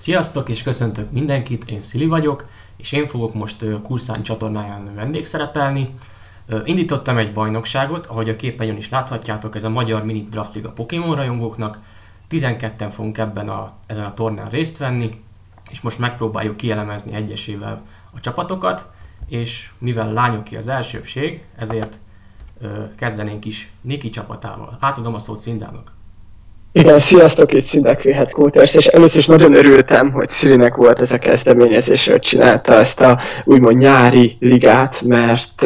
Sziasztok, és köszöntök mindenkit, én Szili vagyok, és én fogok most Kurszán csatornáján vendégszerepelni. Indítottam egy bajnokságot, ahogy a képen is láthatjátok, ez a Magyar Mini Draft Liga Pokémon rajongóknak. 12-en fogunk ebben a, ezen a tornán részt venni, és most megpróbáljuk kielemezni egyesével a csapatokat, és mivel lányok ki az elsőbség, ezért kezdenénk is Niki csapatával. Átadom a szót Szindának. Igen, sziasztok, itt Szindek Headquarters, és először is nagyon örültem, hogy Szirinek volt ez a kezdeményezés, hogy csinálta ezt a úgymond nyári ligát, mert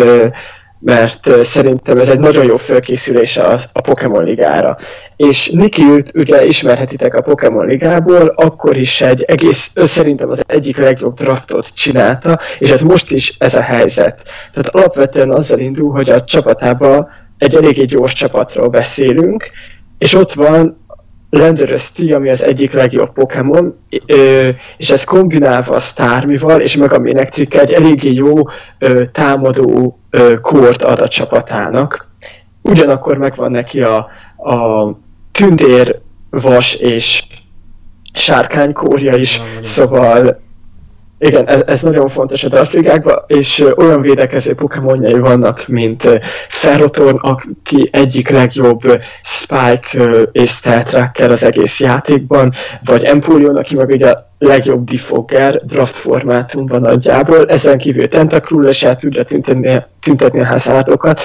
mert szerintem ez egy nagyon jó felkészülés a, Pokémon ligára. És Niki ugye ismerhetitek a Pokémon ligából, akkor is egy egész, szerintem az egyik legjobb draftot csinálta, és ez most is ez a helyzet. Tehát alapvetően azzal indul, hogy a csapatában egy eléggé gyors csapatról beszélünk, és ott van Landorus T, ami az egyik legjobb Pokémon, és ez kombinálva a Starmival és meg a Minectric egy eléggé jó támadó kort ad a csapatának. Ugyanakkor megvan neki a, a tündér, vas és sárkánykórja is, szóval igen, ez, ez nagyon fontos a dartligákban, és olyan védekező pokémonjai vannak, mint Ferrotorn, aki egyik legjobb Spike és Stat az egész játékban, vagy Empoleon, aki meg ugye legjobb defogger draft formátumban nagyjából, ezen kívül Tentacruel is el tudja tüntetni, tüntetni a házárdokat,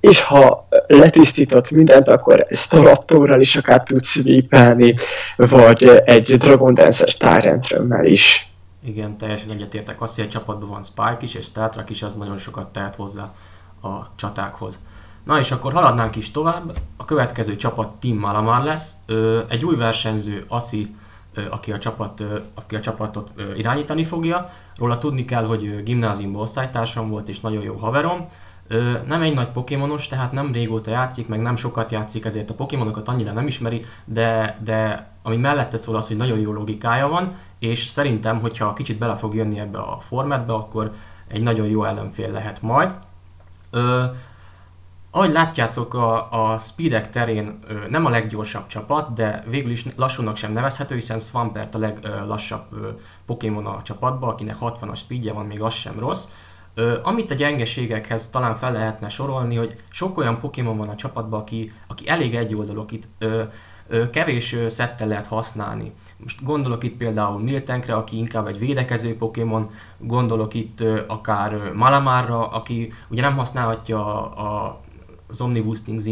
és ha letisztított mindent, akkor Staraptorral is akár tudsz sweepelni, vagy egy Dragon Dancer Tyrant is. Igen, teljesen egyetértek. Azt, hogy egy csapatban van Spike is, és Star Trek is, az nagyon sokat tehet hozzá a csatákhoz. Na és akkor haladnánk is tovább. A következő csapat Team Malamar lesz. Egy új versenyző, Asi, aki a, csapat, aki a csapatot irányítani fogja. Róla tudni kell, hogy gimnáziumban osztálytársam volt, és nagyon jó haverom. Nem egy nagy pokémonos, tehát nem régóta játszik, meg nem sokat játszik, ezért a pokémonokat annyira nem ismeri, de, de ami mellette szól az, hogy nagyon jó logikája van, és szerintem, hogyha kicsit bele fog jönni ebbe a formatbe, akkor egy nagyon jó ellenfél lehet majd. Ö, ahogy látjátok, a, a speedek terén ö, nem a leggyorsabb csapat, de végül is lassúnak sem nevezhető, hiszen Swampert a leglassabb Pokémon a csapatban, akinek 60-as speedje van, még az sem rossz. Ö, amit a gyengeségekhez talán fel lehetne sorolni, hogy sok olyan Pokémon van a csapatban, aki, aki elég egyoldalú, akit ö, kevés szettel lehet használni. Most gondolok itt például Miltenkre, aki inkább egy védekező Pokémon, gondolok itt akár Malamarra, aki ugye nem használhatja a, az Omniboosting z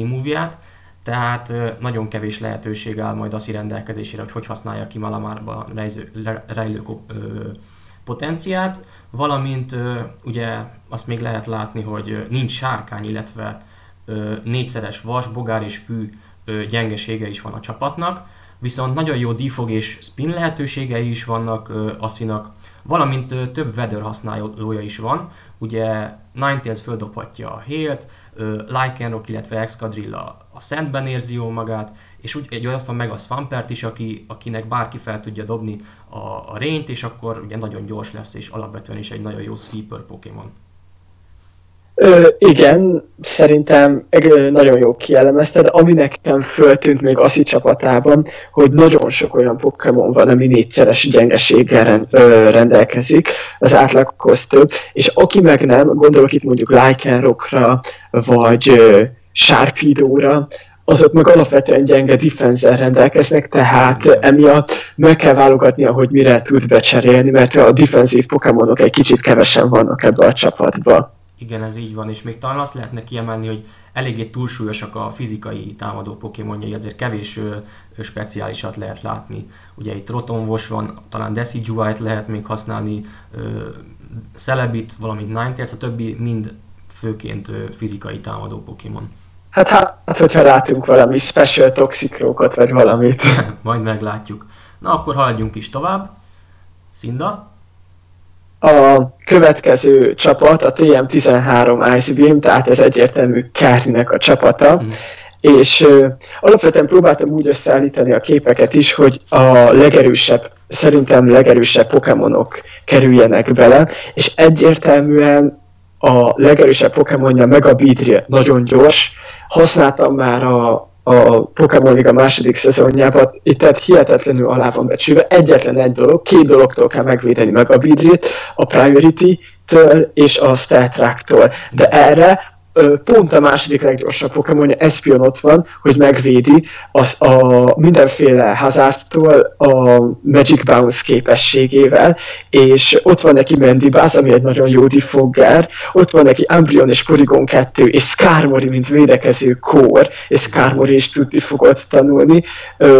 tehát nagyon kevés lehetőség áll majd az rendelkezésére, hogy hogy használja ki Malamarba rejlő potenciát, valamint ugye azt még lehet látni, hogy nincs sárkány, illetve négyszeres vas, bogár és fű gyengesége is van a csapatnak, viszont nagyon jó defog és spin lehetőségei is vannak Asinak, valamint több weather használója is van, ugye Ninetales földobhatja a Hélt, Lycanrock, illetve Excadrilla a Szentben érzi jól magát, és úgy egy olyan van meg a Swampert is, aki, akinek bárki fel tudja dobni a, a rényt, és akkor ugye nagyon gyors lesz, és alapvetően is egy nagyon jó sweeper Pokémon. Ö, igen, szerintem nagyon jó kielemezted. Ami nekem föltűnt még Aszi csapatában, hogy nagyon sok olyan Pokémon van, ami négyszeres gyengeséggel rendelkezik, az átlaghoz több, és aki meg nem, gondolok itt mondjuk Lycanrockra, vagy Sharpedo-ra, azok meg alapvetően gyenge defense rendelkeznek, tehát emiatt meg kell válogatnia, hogy mire tud becserélni, mert a defensív Pokémonok egy kicsit kevesen vannak ebbe a csapatba. Igen, ez így van, és még talán azt lehetne kiemelni, hogy eléggé túlsúlyosak a fizikai támadó pokémonjai, azért kevés ö, ö, speciálisat lehet látni. Ugye itt Rotonvos van, talán Decidueye-t lehet még használni, ö, Celebit, valamint Ninetales, a többi mind főként ö, fizikai támadó Pokémon. Hát, hát, hogyha látunk valami special toxikrókat, vagy valamit. Majd meglátjuk. Na, akkor haladjunk is tovább. Szinda? A következő csapat a TM13 Ice Beam, tehát ez egyértelmű Kárninek a csapata, mm. és uh, alapvetően próbáltam úgy összeállítani a képeket is, hogy a legerősebb, szerintem legerősebb Pokémonok kerüljenek bele, és egyértelműen a legerősebb Pokémonja Megabidri nagyon gyors. Használtam már a a Pokémon Liga második szezonjában, itt tehát hihetetlenül alá van becsülve. Egyetlen egy dolog, két dologtól kell megvédeni meg a Bidrit, a Priority-től és a Statrack-tól. De erre pont a második leggyorsabb Pokémonja Espion ott van, hogy megvédi az a mindenféle hazártól a Magic Bounce képességével, és ott van neki Mendibáz, ami egy nagyon jó defogger, ott van neki Ambrion és Porygon 2, és Skarmory, mint védekező kór, és Skarmory is tudni fogod tanulni,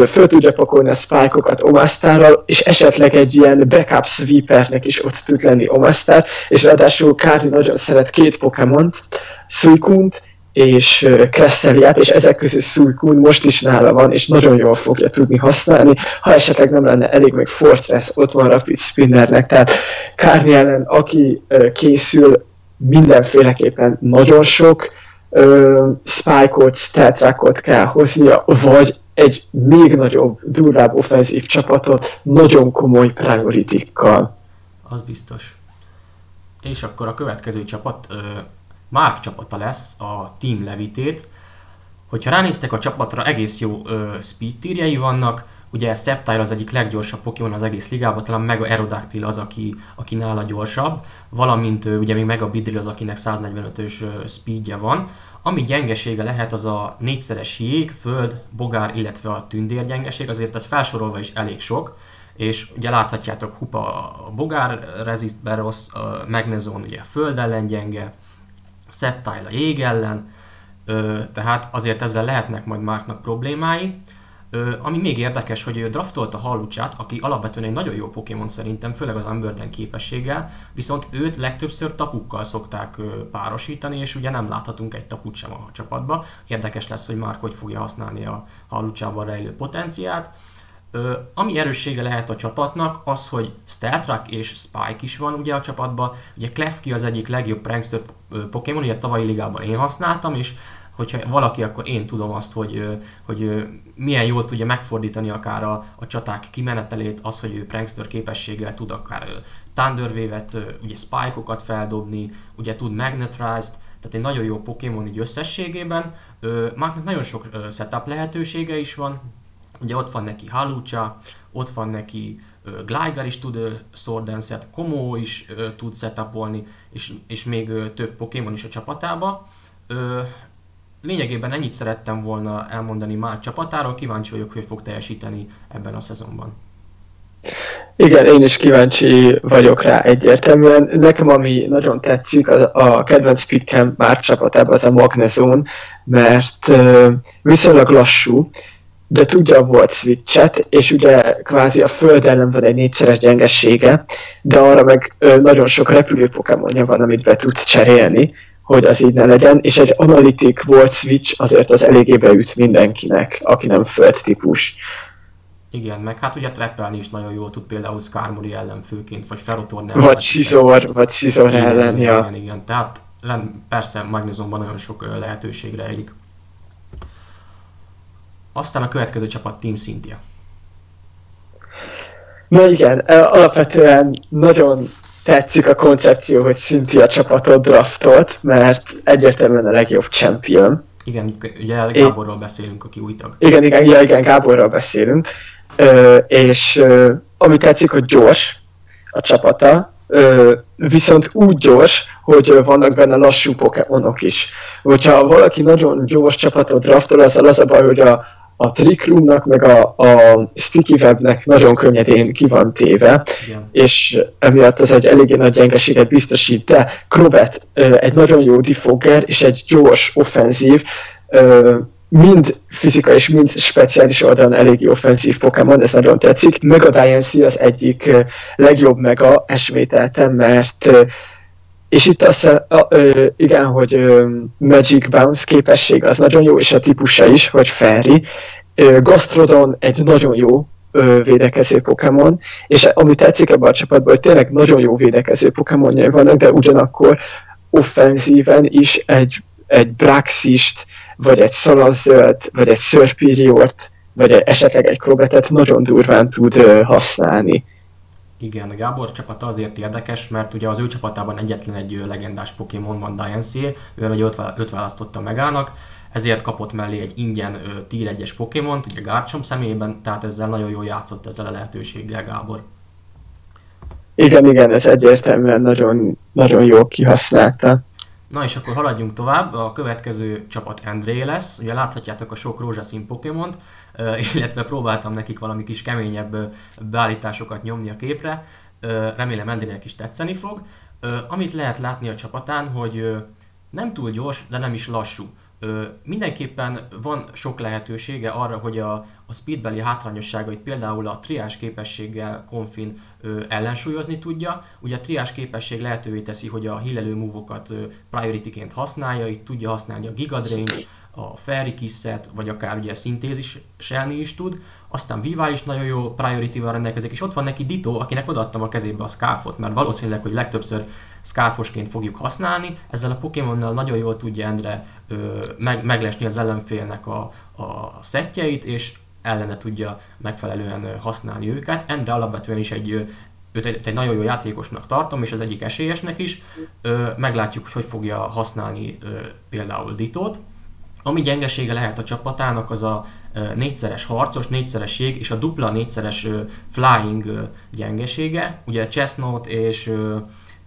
föl tudja pakolni a spike-okat Omastárral, és esetleg egy ilyen backup sweepernek is ott tud lenni Omastár, és ráadásul Kárni nagyon szeret két Pokémont, Suikunt és Kresseliát, és ezek közül Suikun most is nála van, és nagyon jól fogja tudni használni. Ha esetleg nem lenne elég, még Fortress ott van Rapid Spinnernek, tehát Kárni ellen, aki készül, mindenféleképpen nagyon sok spike-ot, stat kell hoznia, vagy egy még nagyobb, durvább offenzív csapatot nagyon komoly prioritikkal. Az biztos. És akkor a következő csapat Mark csapata lesz, a Team Levitét. Hogyha ránéztek a csapatra, egész jó ö, speed tírjei vannak, ugye Sceptile az egyik leggyorsabb Pokémon az egész ligában, talán meg a Aerodactyl az, aki, aki nála gyorsabb, valamint ö, ugye még meg a Bidrill az, akinek 145-ös speedje van. Ami gyengesége lehet, az a négyszeres jég, föld, bogár, illetve a tündér gyengeség, azért ez felsorolva is elég sok. És ugye láthatjátok Hupa a bogár resist rossz, Magnezon ugye föld ellen gyenge, Sceptile a jég ellen, ö, tehát azért ezzel lehetnek majd Márknak problémái. Ö, ami még érdekes, hogy ő draftolta Hallucsát, aki alapvetően egy nagyon jó Pokémon szerintem, főleg az Unburden képességgel, viszont őt legtöbbször tapukkal szokták ö, párosítani, és ugye nem láthatunk egy taput sem a csapatba. Érdekes lesz, hogy Márk hogy fogja használni a Hallucsában rejlő potenciát. Ami erőssége lehet a csapatnak, az, hogy Steltrak és Spike is van ugye a csapatban. Ugye Klefki az egyik legjobb prankster Pokémon, ugye a tavalyi ligában én használtam, és hogyha valaki, akkor én tudom azt, hogy, hogy milyen jól tudja megfordítani akár a, a csaták kimenetelét, az, hogy ő prankster képességgel tud akár Thunderwave-et, ugye spike-okat feldobni, ugye tud Magnetize-t, tehát egy nagyon jó Pokémon így összességében. Marknak nagyon sok setup lehetősége is van, Ugye ott van neki Halucha, ott van neki Gligar is tud Sword Dance-et, Komo is tud setupolni, és, és még több Pokémon is a csapatába. Lényegében ennyit szerettem volna elmondani már csapatáról, kíváncsi vagyok, hogy fog teljesíteni ebben a szezonban. Igen, én is kíváncsi vagyok rá egyértelműen. Nekem ami nagyon tetszik, a, a kedvenc pikkem már csapatában az a Magnezón, mert viszonylag lassú, de tudja a volt switchet, és ugye kvázi a föld ellen van egy négyszeres gyengessége, de arra meg nagyon sok repülő Pokémonja van, amit be tud cserélni, hogy az így ne legyen, és egy analitik volt switch azért az eléggé beüt mindenkinek, aki nem föld típus. Igen, meg hát ugye treppelni is nagyon jól tud például Skarmory ellen főként, vagy Ferrotorn ellen. Vagy Scizor, vagy Scizor ellen, ja. Igen, igen, tehát persze Magnezonban nagyon sok lehetőségre rejlik. Aztán a következő csapat Team Cynthia. Na igen, alapvetően nagyon tetszik a koncepció, hogy Cynthia csapatot draftolt, mert egyértelműen a legjobb champion. Igen, ugye Gáborról beszélünk, aki új tag. Igen, igen, ja, igen Gáborról beszélünk. Ö, és ö, ami tetszik, hogy gyors a csapata, ö, viszont úgy gyors, hogy vannak benne lassú pokémonok is. Hogyha valaki nagyon gyors csapatot draftol, azzal az a baj, hogy a, a Trick Roomnak, meg a, a Sticky Webnek nagyon könnyedén ki van téve, Igen. és emiatt ez egy eléggé nagy gyengeséget biztosít, de Krobet egy nagyon jó defogger, és egy gyors, offenzív, mind fizika és mind speciális oldalon eléggé offenzív Pokémon, ez nagyon tetszik. Mega Diancie az egyik legjobb mega, esmételtem, mert és itt azt igen, hogy Magic Bounce képesség az nagyon jó, és a típusa is, hogy Fairy. Gastrodon egy nagyon jó védekező Pokémon, és ami tetszik ebben a csapatban, hogy tényleg nagyon jó védekező Pokémonjai vannak, de ugyanakkor offenzíven is egy, egy Braxist, vagy egy Szalazzölt, vagy egy Serperiort, vagy esetleg egy Krobetet nagyon durván tud használni. Igen, a Gábor csapata azért érdekes, mert ugye az ő csapatában egyetlen egy legendás Pokémon van Diancie, ő egy öt, öt választotta megállnak. ezért kapott mellé egy ingyen Tier 1-es Pokémont, ugye Garchomp személyében, tehát ezzel nagyon jól játszott ezzel a lehetőséggel Gábor. Igen, igen, ez egyértelműen nagyon, nagyon jól kihasználta. Na és akkor haladjunk tovább, a következő csapat André lesz, ugye láthatjátok a sok rózsaszín Pokémont, illetve próbáltam nekik valami kis keményebb beállításokat nyomni a képre, remélem Andrének is tetszeni fog. Amit lehet látni a csapatán, hogy nem túl gyors, de nem is lassú. Ö, mindenképpen van sok lehetősége arra, hogy a, a speedbeli hátrányosságait például a triás képességgel Confin ö, ellensúlyozni tudja. Ugye a triás képesség lehetővé teszi, hogy a hillelő move-okat priority-ként használja, itt tudja használni a Gigadrain, a Fairy Kiss-et, vagy akár ugye szintéziselni is tud. Aztán Viva is nagyon jó priority-val rendelkezik, és ott van neki Ditto, akinek odaadtam a kezébe a Scarfot, mert valószínűleg, hogy legtöbbször Scarfosként fogjuk használni. Ezzel a Pokémonnal nagyon jól tudja Endre ö, meg, meglesni az ellenfélnek a, a szettjeit, és ellene tudja megfelelően használni őket. Endre alapvetően is egy őt egy, egy nagyon jó játékosnak tartom, és az egyik esélyesnek is. Ö, meglátjuk, hogy hogy fogja használni ö, például Ditót. Ami gyengesége lehet a csapatának, az a négyszeres harcos, négyszeres jég és a dupla négyszeres flying gyengesége. Ugye Chestnut és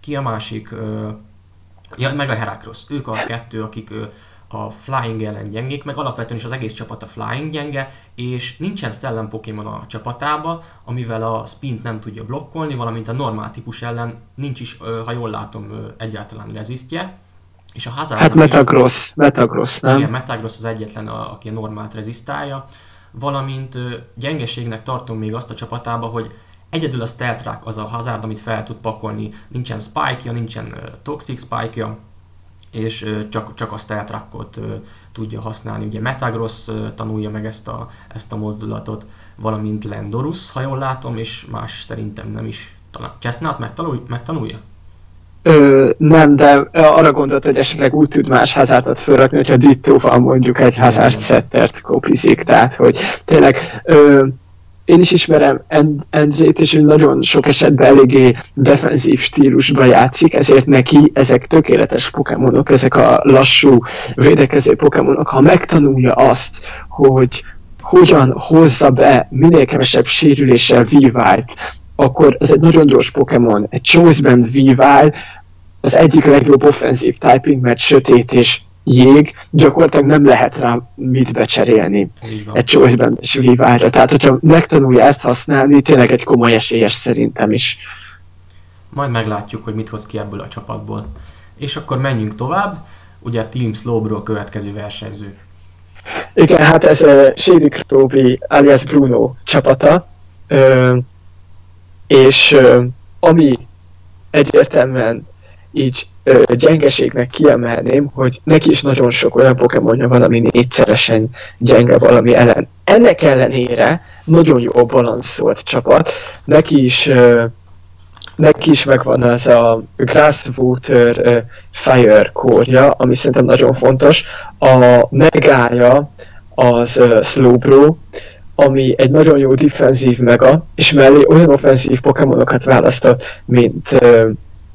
ki a másik, ja, meg a Heracross. Ők a kettő, akik a Flying ellen gyengék, meg alapvetően is az egész csapat a Flying gyenge, és nincsen szellem Pokémon a csapatába, amivel a Spint nem tudja blokkolni, valamint a normál típus ellen nincs is, ha jól látom, egyáltalán rezisztje. És a Hazard hát Metagross, Metagross, nem? Igen, Metagross az egyetlen, a, aki a normált rezisztálja. Valamint gyengeségnek tartom még azt a csapatába, hogy egyedül a Stealth az a Hazard, amit fel tud pakolni. Nincsen spike-ja, nincsen Toxic spike-ja, és csak, csak a Stealth tudja használni. Ugye Metagross tanulja meg ezt a, ezt a mozdulatot, valamint Lendorus, ha jól látom, és más szerintem nem is. Talán Chestnut megtanul, megtanulja? Ö, nem, de arra gondolt, hogy esetleg úgy tud más házártat fölrakni, hogyha Dittóval mondjuk egy hazard settert kopizik, tehát hogy tényleg ö, én is ismerem Andrét, és ő nagyon sok esetben eléggé defenzív stílusba játszik, ezért neki ezek tökéletes pokémonok, ezek a lassú védekező pokémonok. Ha megtanulja azt, hogy hogyan hozza be minél kevesebb sérüléssel Weavile-t, akkor ez egy nagyon gyors Pokémon. Egy Choice-ben Weavile az egyik legjobb offenzív typing, mert sötét és jég, gyakorlatilag nem lehet rá mit becserélni egy choice-ben és Vivire. Tehát, hogyha megtanulja ezt használni, tényleg egy komoly esélyes szerintem is. Majd meglátjuk, hogy mit hoz ki ebből a csapatból. És akkor menjünk tovább. Ugye a Team Slowbro a következő versenyző. Igen, hát ez a Shady Krobi alias Bruno csapata. És ö, ami egyértelműen így ö, gyengeségnek kiemelném, hogy neki is nagyon sok olyan Pokémonja van, ami négyszeresen gyenge valami ellen. Ennek ellenére nagyon jó balanszolt csapat, neki is ö, neki is megvan az a Grasswater Fire kórja, ami szerintem nagyon fontos. A megája az Slowbro, ami egy nagyon jó defensív mega, és mellé olyan offenzív pokémonokat választott, mint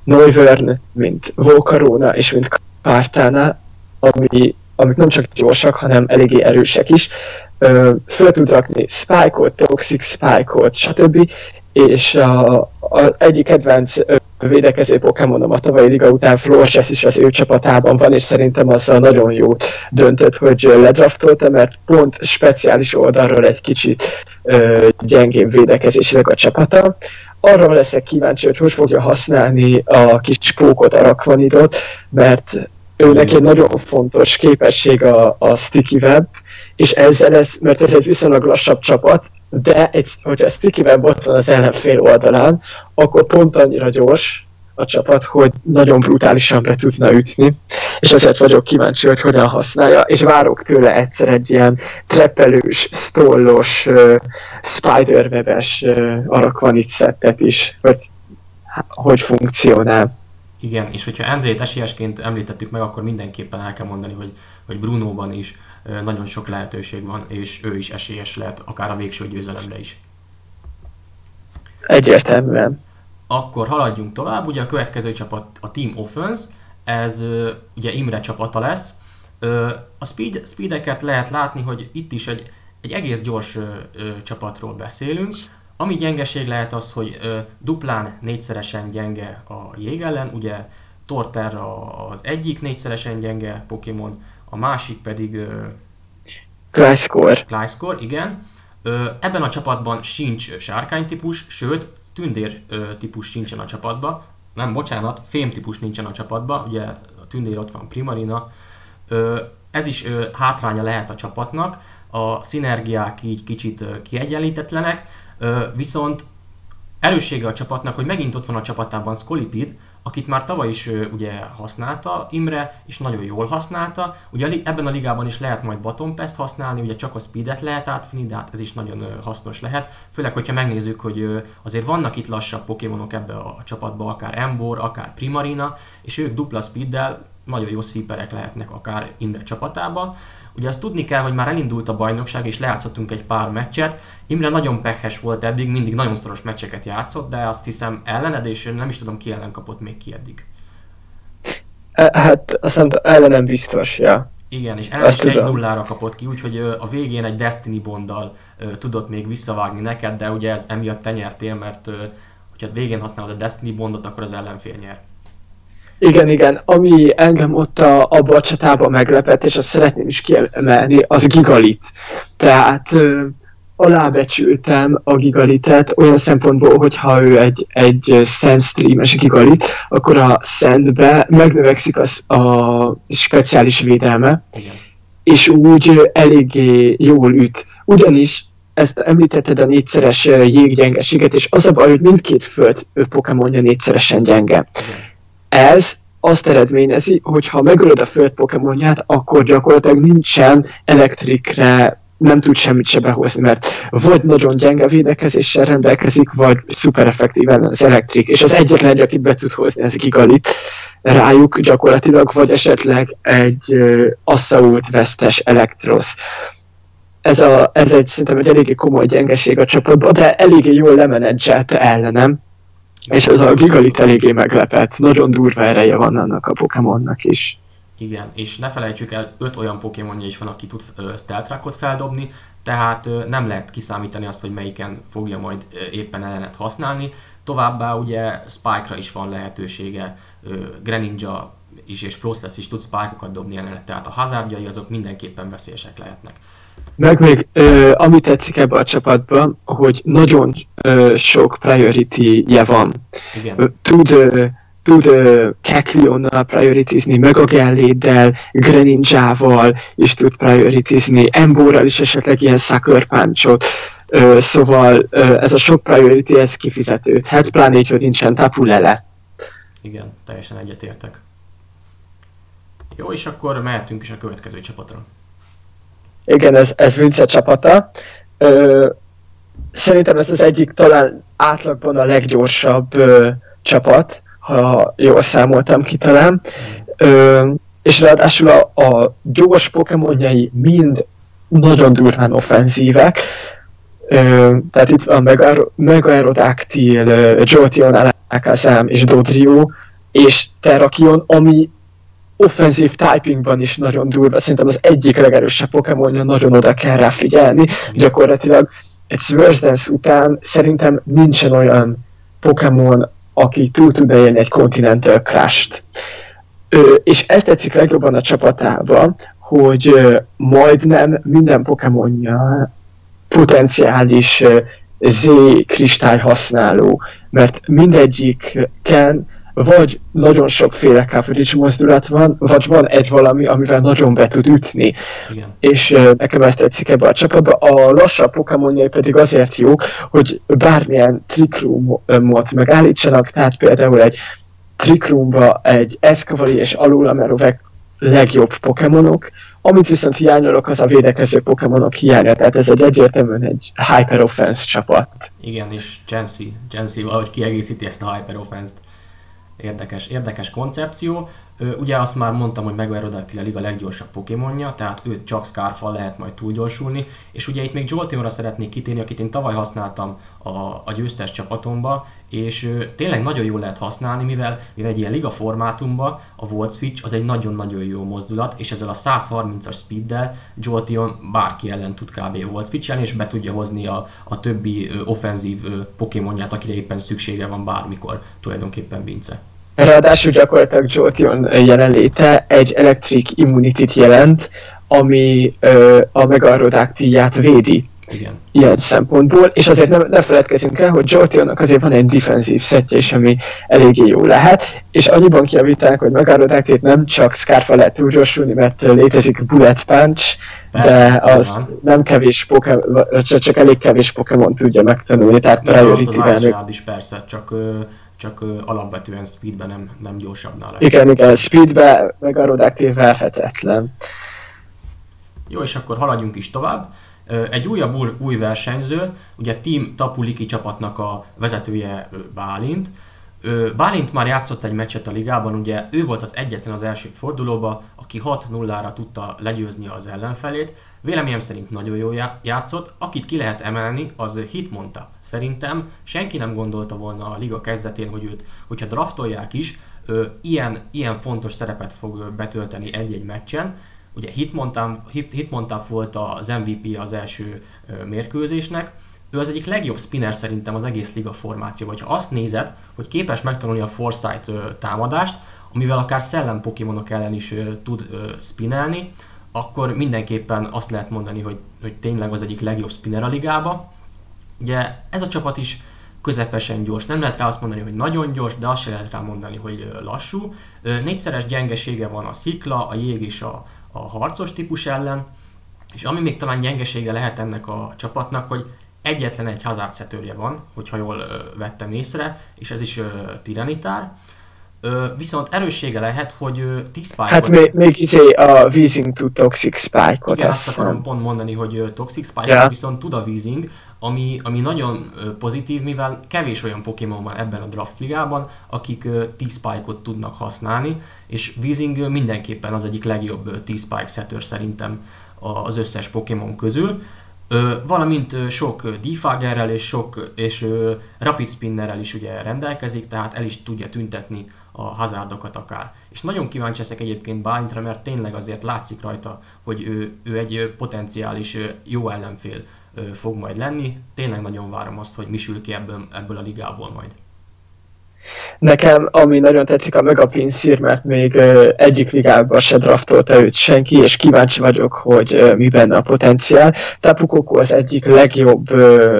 Noivern, mint Volcarona és mint Kártána, ami, amik nem csak gyorsak, hanem eléggé erősek is. Föl tud rakni Spike-ot, Toxic Spike-ot, stb. És a, a egyik kedvenc védekező Pokémonom a tavalyi liga után Florges is az ő csapatában van, és szerintem azzal nagyon jó döntött, hogy ledraftolta, mert pont speciális oldalról egy kicsit ö, gyengébb védekezésileg a csapata. Arra leszek kíváncsi, hogy hogy fogja használni a kis pókot, a rakvanidot, mert őnek egy nagyon fontos képesség a, a sticky web, és ezzel ez, mert ez egy viszonylag lassabb csapat, de egy, hogyha a sticky web ott van az ellenfél oldalán, akkor pont annyira gyors, a csapat, hogy nagyon brutálisan be tudna ütni, és ezért vagyok kíváncsi, hogy hogyan használja, és várok tőle egyszer egy ilyen trepelős, stollos, uh, spiderwebes uh, arakvanit szettet is, hogy hogy funkcionál. Igen, és hogyha Andrét esélyesként említettük meg, akkor mindenképpen el kell mondani, hogy, hogy Brunóban is nagyon sok lehetőség van, és ő is esélyes lehet, akár a végső győzelemre is. Egyértelműen. Akkor haladjunk tovább, ugye a következő csapat a Team Offense, ez ugye Imre csapata lesz, A speed, speedeket lehet látni, hogy itt is egy, egy egész gyors ö, ö, csapatról beszélünk. Ami gyengeség lehet az, hogy ö, duplán négyszeresen gyenge a jég ellen, ugye Torterra az egyik négyszeresen gyenge Pokémon, a másik pedig... Ö, Gliscor. Gliscor, igen. Ebben a csapatban sincs sárkány típus, sőt, tündér típus sincsen a csapatban. Nem, bocsánat, fém típus nincsen a csapatban, ugye a tündér ott van Primarina. Ez is hátránya lehet a csapatnak, a szinergiák így kicsit kiegyenlítetlenek, viszont erőssége a csapatnak, hogy megint ott van a csapatában Scolipid, akit már tavaly is ugye használta Imre, és nagyon jól használta. Ugye ebben a ligában is lehet majd Baton Pest használni, ugye csak a speedet lehet átfinni, de hát ez is nagyon hasznos lehet. Főleg, hogyha megnézzük, hogy azért vannak itt lassabb Pokémonok ebbe a csapatba, akár Embor, akár Primarina, és ők dupla speeddel nagyon jó sweeperek lehetnek akár Imre csapatába. Ugye azt tudni kell, hogy már elindult a bajnokság, és lejátszottunk egy pár meccset. Imre nagyon pehes volt eddig, mindig nagyon szoros meccseket játszott, de azt hiszem ellened, és nem is tudom ki ellen kapott még ki eddig. E, hát azt hiszem ellenem biztos, ja. Igen, és ellen is egy nullára kapott ki, úgyhogy a végén egy Destiny bonddal tudott még visszavágni neked, de ugye ez emiatt te nyertél, mert hogyha végén használod a Destiny bondot, akkor az ellenfél nyer. Igen, igen. Ami engem ott a, abba a csatában meglepett, és azt szeretném is kiemelni, az Gigalit. Tehát ö, alábecsültem a Gigalitet olyan szempontból, hogyha ő egy, egy Sand streames Gigalit, akkor a Sandbe megnövekszik az, a speciális védelme, igen. és úgy eléggé jól üt. Ugyanis ezt említetted a négyszeres jéggyengeséget, és az a baj, hogy mindkét föld Pokémonja négyszeresen gyenge. Igen ez azt eredményezi, hogy ha megölöd a föld Pokémonját, akkor gyakorlatilag nincsen elektrikre nem tud semmit se behozni, mert vagy nagyon gyenge védekezéssel rendelkezik, vagy szuper effektíven az elektrik, és az egyetlen, akit be tud hozni, ez Gigalit rájuk gyakorlatilag, vagy esetleg egy asszault vesztes Elektros. Ez, a, ez egy szerintem egy eléggé komoly gyengeség a csapatban, de eléggé jól lemenedzselte ellenem, és ez a Gigalit eléggé meglepett. Nagyon durva ereje van annak a Pokémonnak is. Igen, és ne felejtsük el, öt olyan Pokémonja is van, aki tud Stealth feldobni, tehát nem lehet kiszámítani azt, hogy melyiken fogja majd éppen ellenet használni. Továbbá ugye Spike-ra is van lehetősége, Greninja is és Frostless is tud Spike-okat dobni ellenet, tehát a hazardjai azok mindenképpen veszélyesek lehetnek. Meg még, ö, ami tetszik ebbe a csapatban, hogy nagyon ö, sok priority-je van. Igen. Tud, ö, tud ö, Keklionnal prioritizni, meg a Gelléddel, Greninjával is tud prioritizni, Emborral is esetleg ilyen Sucker Punch-ot. Ö, szóval ö, ez a sok priority, ez kifizető. Hát pláne így, hogy nincsen tapulele. Igen, teljesen egyetértek. Jó, és akkor mehetünk is a következő csapatra. Igen, ez, ez Vince csapata. Ö, szerintem ez az egyik talán átlagban a leggyorsabb ö, csapat, ha jól számoltam ki talán. Ö, és ráadásul a, a gyors pokémonjai mind nagyon durván offenzívek. Ö, tehát itt van Mega Aerodactyl, Jolteon, Alakazam és Dodrio, és Terrakion, ami offenzív typingban is nagyon durva, szerintem az egyik legerősebb Pokémonja, nagyon oda kell rá figyelni. Gyakorlatilag egy Swords Dance után szerintem nincsen olyan Pokémon, aki túl tud élni egy Continental Crush-t. és ezt tetszik legjobban a csapatában, hogy majdnem minden Pokémonja potenciális Z kristály használó, mert mindegyiken vagy nagyon sokféle coverage mozdulat van, vagy van egy valami, amivel nagyon be tud ütni. Igen. És uh, nekem ezt tetszik ebbe a csapatba. A lassabb Pokémonjai pedig azért jók, hogy bármilyen trick roomot megállítsanak, tehát például egy trick roomba egy Escavalier és alul a Merovek legjobb Pokémonok, amit viszont hiányolok, az a védekező Pokémonok hiánya, tehát ez egy egyértelműen egy Hyper Offense csapat. Igen, és Jensi, Jensi valahogy kiegészíti ezt a Hyper Offense-t érdekes, érdekes koncepció. Ugye azt már mondtam, hogy Megaerodactyl a liga leggyorsabb Pokémonja, tehát őt csak Scarfal lehet majd túlgyorsulni, és ugye itt még Jolteonra szeretnék kitérni, akit én tavaly használtam a, a győztes csapatomba, és tényleg nagyon jól lehet használni, mivel, mivel egy ilyen liga formátumban a Volt Switch az egy nagyon-nagyon jó mozdulat, és ezzel a 130-as speeddel Jolteon bárki ellen tud kb. Volt Switch-elni, és be tudja hozni a, a többi offenzív Pokémonját, akire éppen szüksége van bármikor, tulajdonképpen Vince. Ráadásul gyakorlatilag Jolteon jelenléte egy Electric Immunity-t jelent, ami ö, a Megarodactylját védi. Igen. Ilyen szempontból, és azért ne, ne feledkezzünk el, hogy Jolteonnak azért van egy defensív szettje is, ami eléggé jó lehet, és annyiban kiavítanak, hogy Megarodactylt nem csak Scarfa lehet túlgyorsulni, mert létezik Bullet Punch, de az nem kevés Pokémon, csak, csak elég kevés Pokémon tudja megtanulni, tehát priority-vel még... is persze, csak csak alapvetően speedben nem, nem gyorsabb nála. Igen, igen, speedben meg a Rodactyl verhetetlen. Jó, és akkor haladjunk is tovább. Egy újabb új versenyző, ugye Team Tapuliki csapatnak a vezetője Bálint. Bálint már játszott egy meccset a ligában, ugye ő volt az egyetlen az első fordulóba, aki 6-0-ra tudta legyőzni az ellenfelét, Véleményem szerint nagyon jól játszott, akit ki lehet emelni, az Hitmonta. Szerintem senki nem gondolta volna a liga kezdetén, hogy őt, hogyha draftolják is, ö, ilyen, ilyen fontos szerepet fog betölteni egy-egy meccsen. Ugye Hitmonta, Hit, Hitmonta volt az MVP az első mérkőzésnek, ő az egyik legjobb spinner szerintem az egész liga formációban. Ha azt nézed, hogy képes megtanulni a Foresight ö, támadást, amivel akár szellem Pokémonok ellen is tud spinelni, akkor mindenképpen azt lehet mondani, hogy, hogy tényleg az egyik legjobb spinner a ligába. Ugye ez a csapat is közepesen gyors. Nem lehet rá azt mondani, hogy nagyon gyors, de azt se lehet rá mondani, hogy lassú. Négyszeres gyengesége van a szikla, a jég és a, a harcos típus ellen, és ami még talán gyengesége lehet ennek a csapatnak, hogy egyetlen egy hazard van, hogyha jól vettem észre, és ez is Tiranitár. Viszont erőssége lehet, hogy ö, T-Spike... Hát még, még izé a Weezing to Toxic Spike-ot. Igen, azt akarom pont mondani, hogy Toxic Spike yeah. viszont tud a Weezing, ami, ami nagyon pozitív, mivel kevés olyan Pokémon van ebben a draft ligában, akik T-Spike-ot tudnak használni, és Weezing mindenképpen az egyik legjobb T-Spike setter szerintem az összes Pokémon közül. Valamint sok Defagerrel és sok és Rapid Spinnerrel is ugye rendelkezik, tehát el is tudja tüntetni a hazárdokat akár. És nagyon kíváncsi leszek egyébként Bálintra, mert tényleg azért látszik rajta, hogy ő, ő egy potenciális jó ellenfél fog majd lenni. Tényleg nagyon várom azt, hogy mi sül ki ebből, ebből a ligából majd. Nekem, ami nagyon tetszik a Megapinsir, mert még egyik ligában se draftolta őt senki, és kíváncsi vagyok, hogy mi benne a potenciál. Tapu az egyik legjobb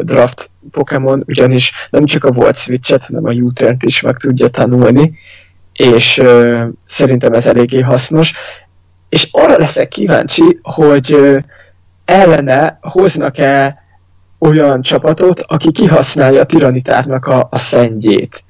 draft Pokémon, ugyanis nem csak a Volt Switch-et, hanem a u is meg tudja tanulni, és szerintem ez eléggé hasznos. És arra leszek kíváncsi, hogy ellene hoznak-e olyan csapatot, aki kihasználja a tiranitárnak a, a szentjét.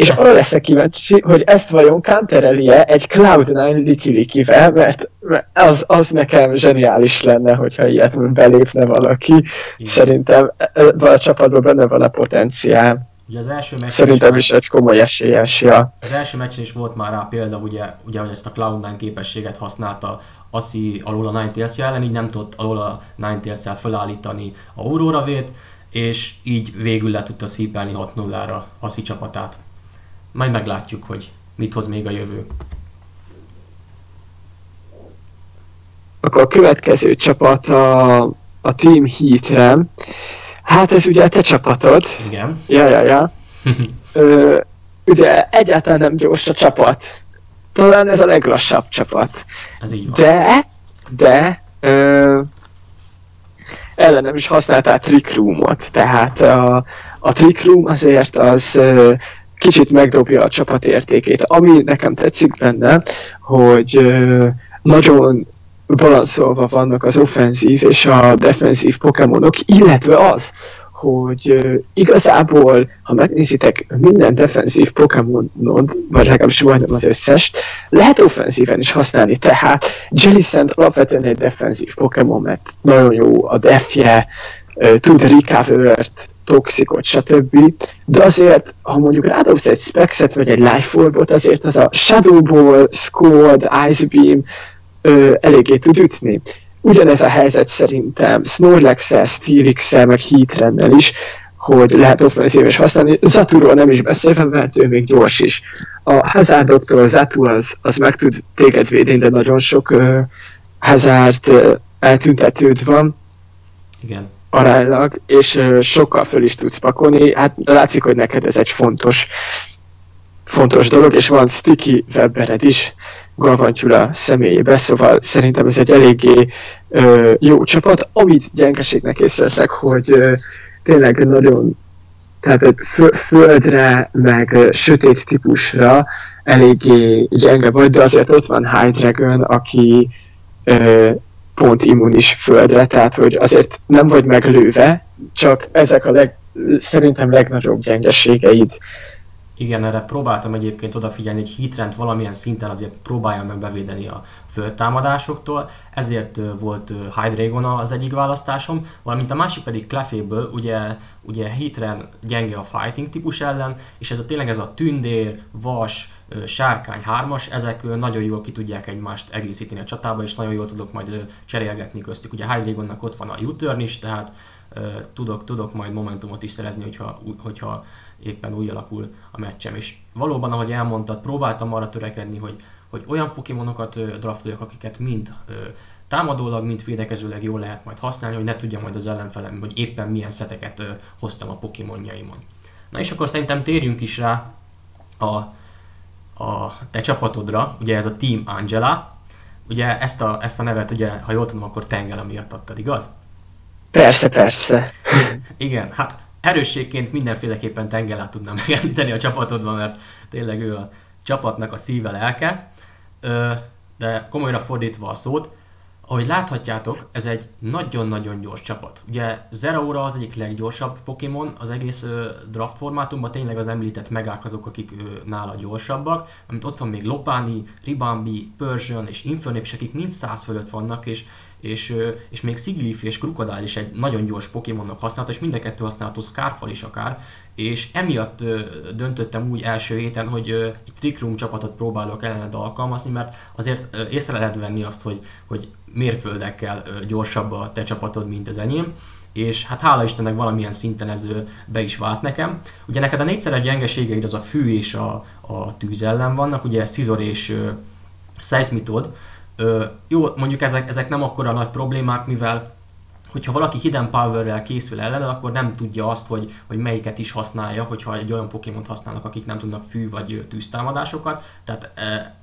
És arra leszek kíváncsi, hogy ezt vajon counterelje egy Cloud9 Likilikivel, mert az, az nekem zseniális lenne, hogyha ilyet belépne valaki. Igen. Szerintem ebben a csapatban benne van a potenciál. Ugye az első meccsen Szerintem is, is egy komoly esélyes, ja. Az első meccsen is volt már rá példa, ugye, ugye hogy ezt a Cloud9 képességet használta Assi alól a Ninetales ellen, így nem tudott alól a Ninetales-szel felállítani a Aurora vét, és így végül le tudta szípelni 6-0-ra Assi csapatát. Majd meglátjuk, hogy mit hoz még a jövő. Akkor a következő csapat a, a Team Heat-re. Hát ez ugye a te csapatod. Igen. Ja, ja, ja. Ö, ugye egyáltalán nem gyors a csapat. Talán ez a leglassabb csapat. Ez így van. De, de, ö, ellenem is használtál Trick Room-ot, tehát a, a Trick Room azért az kicsit megdobja a csapat értékét. Ami nekem tetszik benne, hogy nagyon balanszolva vannak az offenzív és a defenzív Pokémonok, illetve az, hogy igazából, ha megnézitek minden defenzív Pokémonod, vagy legalábbis majdnem az összes, lehet offenzíven is használni, tehát Jellicent alapvetően egy defenzív Pokémon, mert nagyon jó a defje, tud recover toxikot, stb. De azért, ha mondjuk rádobsz egy Spexet vagy egy Lifeorbot, azért az a Shadow Ball, Squad, Ice Beam ö, eléggé tud ütni. Ugyanez a helyzet szerintem Snorlax-el, Steelix-el, meg Heatrennel is, hogy lehet offenzíves használni. Zatúról nem is beszélve, mert ő még gyors is. A Hazardoktól Zatu az, az meg tud téged védeni, de nagyon sok uh, Hazard uh, eltüntetőd van. Igen. Aránylag, és sokkal föl is tudsz pakolni. Hát látszik, hogy neked ez egy fontos, fontos dolog, és van sticky webbered is, Galvantyula személyébe, szóval szerintem ez egy eléggé uh, jó csapat. Amit gyengeségnek észreveszek, hogy uh, tényleg nagyon tehát földre, meg sötét típusra eléggé gyenge vagy, de azért ott van High Dragon, aki ö, pont immunis földre, tehát hogy azért nem vagy meglőve, csak ezek a leg, szerintem legnagyobb gyengeségeid. Igen, erre próbáltam egyébként odafigyelni, hogy hitrend valamilyen szinten azért próbálja meg bevédeni a földtámadásoktól, ezért volt High Dragon az egyik választásom, valamint a másik pedig Cleféből, ugye, ugye hitrend gyenge a fighting típus ellen, és ez a tényleg ez a tündér, vas, sárkány hármas, ezek nagyon jól ki tudják egymást egészíteni a csatába, és nagyon jól tudok majd cserélgetni köztük. Ugye High Dragonnak ott van a u is, tehát tudok, tudok majd momentumot is szerezni, hogyha, hogyha éppen úgy alakul a meccsem. És valóban, ahogy elmondtad, próbáltam arra törekedni, hogy, hogy olyan pokémonokat draftoljak, akiket mind támadólag, mint védekezőleg jól lehet majd használni, hogy ne tudja majd az ellenfelem, hogy éppen milyen szeteket hoztam a pokémonjaimon. Na és akkor szerintem térjünk is rá a, a te csapatodra, ugye ez a Team Angela, ugye ezt a, ezt a nevet, ugye, ha jól tudom, akkor Tengela miatt adtad, igaz? Persze, persze. Igen, hát erősségként mindenféleképpen Tengelát tudnám megemlíteni a csapatodban, mert tényleg ő a csapatnak a szíve lelke. De komolyra fordítva a szót, ahogy láthatjátok, ez egy nagyon-nagyon gyors csapat. Ugye Zeraora az egyik leggyorsabb Pokémon az egész draft formátumban, tényleg az említett megák azok, akik nála gyorsabbak, amit ott van még Lopani, Ribambi, Persian és Infernape, akik mind 100 fölött vannak, és és, és még Siglif és Crocodile is egy nagyon gyors Pokémonnak használható, és mind a kettő használható Scarfal is akár, és emiatt döntöttem úgy első héten, hogy egy Trick Room csapatot próbálok ellened alkalmazni, mert azért észre lehet venni azt, hogy, hogy mérföldekkel gyorsabb a te csapatod, mint az enyém, és hát hála Istennek valamilyen szinten ez be is vált nekem. Ugye neked a négyszeres gyengeségeid az a fű és a, a tűz ellen vannak, ugye Scizor és Seismitod, Ö, jó, mondjuk ezek, ezek nem akkora nagy problémák, mivel hogyha valaki Hidden Power-rel készül ellen, akkor nem tudja azt, hogy, hogy melyiket is használja, hogyha egy olyan Pokémon használnak, akik nem tudnak fű vagy tűztámadásokat. Tehát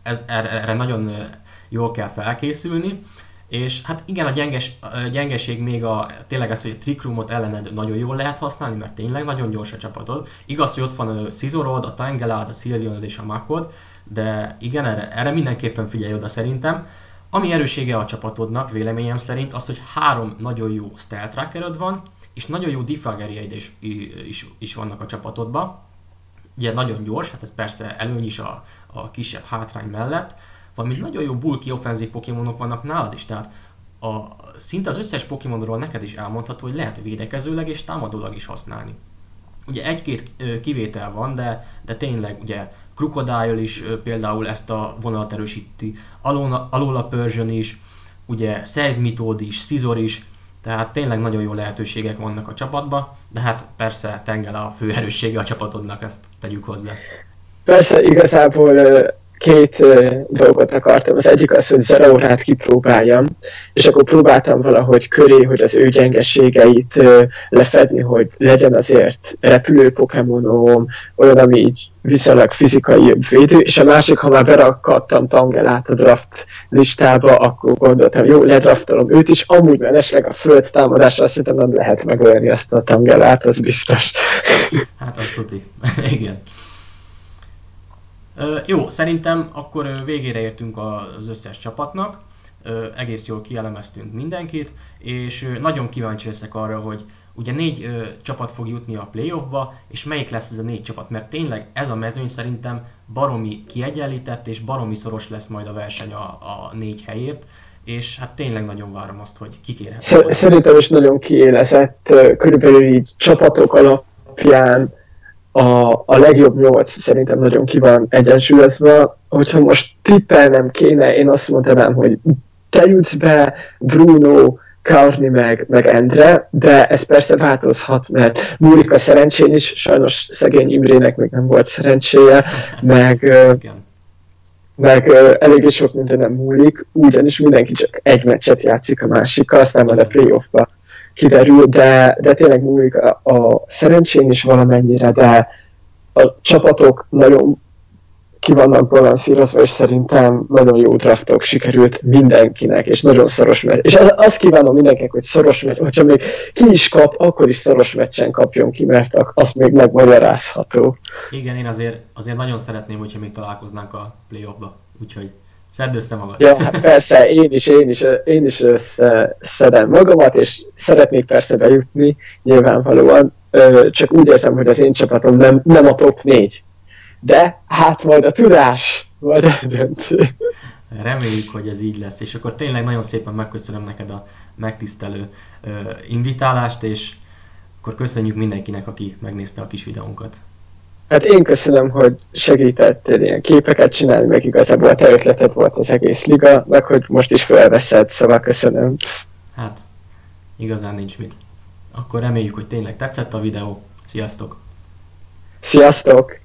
ez, erre, erre nagyon jól kell felkészülni. És hát igen, a gyenges, a gyengeség még a, tényleg ez, hogy a Trick Roomot ellened nagyon jól lehet használni, mert tényleg nagyon gyors a csapatod. Igaz, hogy ott van a Scizorod, a Tangelad, a Sylveonod és a Makod, de igen, erre, erre mindenképpen figyelj oda szerintem. Ami erősége a csapatodnak, véleményem szerint, az, hogy három nagyon jó stealth trackerod van, és nagyon jó defaggerjeid is, is, is vannak a csapatodban. Ugye nagyon gyors, hát ez persze előny is a, a kisebb hátrány mellett, valamint nagyon jó bulky offenzív pokémonok vannak nálad is, tehát a, szinte az összes pokémonról neked is elmondható, hogy lehet védekezőleg és támadólag is használni. Ugye egy-két kivétel van, de, de tényleg ugye Crocodile is például ezt a vonalat erősíti, Alola Persian is, ugye Seismitoad is, Scizor is, tehát tényleg nagyon jó lehetőségek vannak a csapatban, de hát persze Tengel a fő erőssége a csapatodnak, ezt tegyük hozzá. Persze, igazából két dolgot akartam. Az egyik az, hogy Zeraorát kipróbáljam, és akkor próbáltam valahogy köré, hogy az ő gyengeségeit lefedni, hogy legyen azért repülő Pokémonom, olyan, ami így viszonylag fizikai védő, és a másik, ha már berakadtam Tangelát a draft listába, akkor gondoltam, jó, ledraftolom őt is, amúgy mellesleg a föld támadásra azt hiszem nem lehet megölni ezt a Tangelát, az biztos. Hát azt tuti. Igen. Jó, szerintem akkor végére értünk az összes csapatnak, egész jól kielemeztünk mindenkit, és nagyon kíváncsi leszek arra, hogy ugye négy ö, csapat fog jutni a playoffba, és melyik lesz ez a négy csapat, mert tényleg ez a mezőny szerintem baromi kiegyenlített, és baromi szoros lesz majd a verseny a, a négy helyért, és hát tényleg nagyon várom azt, hogy kikérhet. Szer- szerintem is nagyon kiélezett, körülbelül így csapatok alapján a, a legjobb nyolc szerintem nagyon ki van egyensúlyozva. Hogyha most tippelnem kéne, én azt mondanám, hogy te jutsz be, Bruno, Kaurni meg, meg Endre, de ez persze változhat, mert múlik a szerencsén is, sajnos szegény Imrének még nem volt szerencséje, meg, Igen meg eléggé sok minden nem múlik, ugyanis mindenki csak egy meccset játszik a másikkal, aztán majd a playoffba kiderül, de, de tényleg múlik a, a szerencsén is valamennyire, de a csapatok nagyon ki vannak balanszírozva, és szerintem nagyon jó draftok sikerült mindenkinek, és nagyon szoros meccs. És azt kívánom mindenkinek, hogy szoros meccs, hogyha még ki is kap, akkor is szoros meccsen kapjon ki, mert az még megmagyarázható. Igen, én azért, azért nagyon szeretném, hogyha még találkoznánk a playoffba, úgyhogy szedd össze magad. Ja, hát persze, én is, én is, én is szedem magamat, és szeretnék persze bejutni, nyilvánvalóan, csak úgy érzem, hogy az én csapatom nem, nem a top 4 de hát majd a tudás majd eldönti. Reméljük, hogy ez így lesz, és akkor tényleg nagyon szépen megköszönöm neked a megtisztelő invitálást, és akkor köszönjük mindenkinek, aki megnézte a kis videónkat. Hát én köszönöm, hogy segítettél ilyen képeket csinálni, meg igazából te ötleted volt az egész liga, meg hogy most is felveszed, szóval köszönöm. Hát, igazán nincs mit. Akkor reméljük, hogy tényleg tetszett a videó. Sziasztok! Sziasztok!